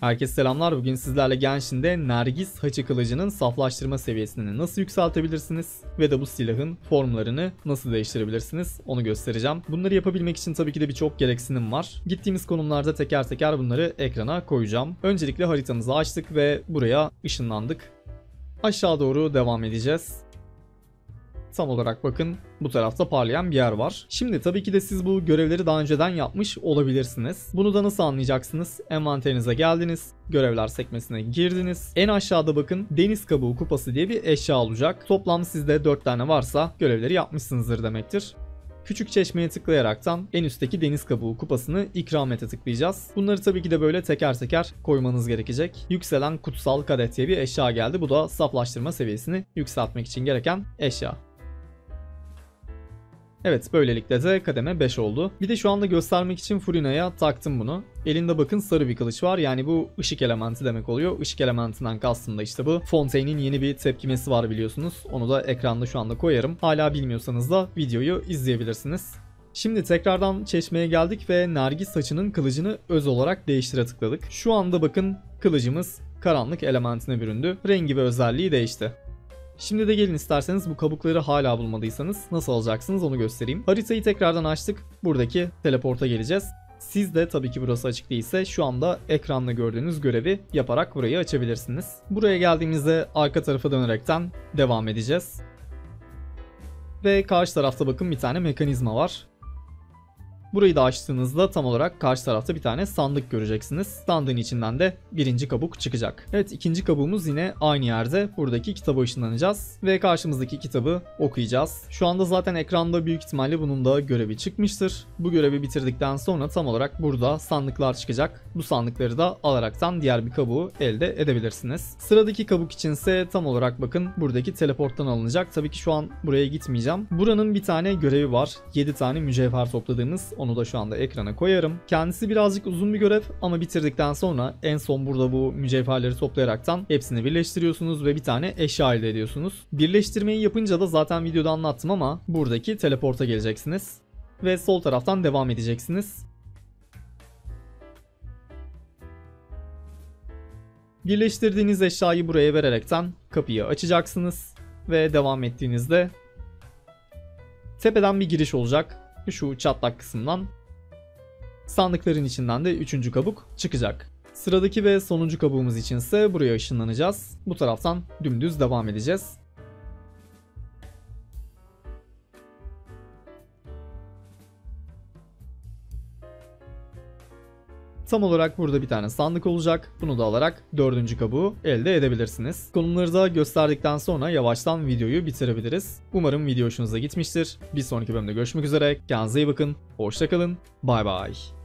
Herkese selamlar. Bugün sizlerle Genshin'de Nergis Haçı Kılıcı'nın saflaştırma seviyesini nasıl yükseltebilirsiniz ve de bu silahın formlarını nasıl değiştirebilirsiniz onu göstereceğim. Bunları yapabilmek için tabii ki de birçok gereksinim var. Gittiğimiz konumlarda teker teker bunları ekrana koyacağım. Öncelikle haritamızı açtık ve buraya ışınlandık. Aşağı doğru devam edeceğiz. Tam olarak bakın bu tarafta parlayan bir yer var. Şimdi tabii ki de siz bu görevleri daha önceden yapmış olabilirsiniz. Bunu da nasıl anlayacaksınız? Envanterinize geldiniz. Görevler sekmesine girdiniz. En aşağıda bakın deniz kabuğu kupası diye bir eşya olacak. Toplam sizde 4 tane varsa görevleri yapmışsınızdır demektir. Küçük çeşmeye tıklayaraktan en üstteki deniz kabuğu kupasını ikram ete tıklayacağız. Bunları tabii ki de böyle teker teker koymanız gerekecek. Yükselen kutsal kadet diye bir eşya geldi. Bu da saflaştırma seviyesini yükseltmek için gereken eşya. Evet böylelikle de kademe 5 oldu. Bir de şu anda göstermek için Furina'ya taktım bunu. Elinde bakın sarı bir kılıç var. Yani bu ışık elementi demek oluyor. Işık elementinden kastım da işte bu. Fontaine'in yeni bir tepkimesi var biliyorsunuz. Onu da ekranda şu anda koyarım. Hala bilmiyorsanız da videoyu izleyebilirsiniz. Şimdi tekrardan çeşmeye geldik ve Nergis saçının kılıcını öz olarak değiştire tıkladık. Şu anda bakın kılıcımız karanlık elementine büründü. Rengi ve özelliği değişti. Şimdi de gelin isterseniz bu kabukları hala bulmadıysanız nasıl alacaksınız onu göstereyim. Haritayı tekrardan açtık. Buradaki teleporta geleceğiz. Siz de tabii ki burası açık değilse şu anda ekranda gördüğünüz görevi yaparak burayı açabilirsiniz. Buraya geldiğimizde arka tarafa dönerekten devam edeceğiz. Ve karşı tarafta bakın bir tane mekanizma var. Burayı da açtığınızda tam olarak karşı tarafta bir tane sandık göreceksiniz. Sandığın içinden de birinci kabuk çıkacak. Evet ikinci kabuğumuz yine aynı yerde. Buradaki kitaba ışınlanacağız ve karşımızdaki kitabı okuyacağız. Şu anda zaten ekranda büyük ihtimalle bunun da görevi çıkmıştır. Bu görevi bitirdikten sonra tam olarak burada sandıklar çıkacak. Bu sandıkları da alaraktan diğer bir kabuğu elde edebilirsiniz. Sıradaki kabuk içinse tam olarak bakın buradaki teleporttan alınacak. Tabii ki şu an buraya gitmeyeceğim. Buranın bir tane görevi var. 7 tane mücevher topladığımız onu da şu anda ekrana koyarım. Kendisi birazcık uzun bir görev ama bitirdikten sonra en son burada bu mücevherleri toplayaraktan hepsini birleştiriyorsunuz ve bir tane eşya elde ediyorsunuz. Birleştirmeyi yapınca da zaten videoda anlattım ama buradaki teleporta geleceksiniz. Ve sol taraftan devam edeceksiniz. Birleştirdiğiniz eşyayı buraya vererekten kapıyı açacaksınız ve devam ettiğinizde tepeden bir giriş olacak şu çatlak kısımdan sandıkların içinden de üçüncü kabuk çıkacak. Sıradaki ve sonuncu kabuğumuz içinse buraya ışınlanacağız. Bu taraftan dümdüz devam edeceğiz. Tam olarak burada bir tane sandık olacak. Bunu da alarak dördüncü kabuğu elde edebilirsiniz. Konumları da gösterdikten sonra yavaştan videoyu bitirebiliriz. Umarım video hoşunuza gitmiştir. Bir sonraki bölümde görüşmek üzere. Kendinize iyi bakın. Hoşçakalın. Bay bay.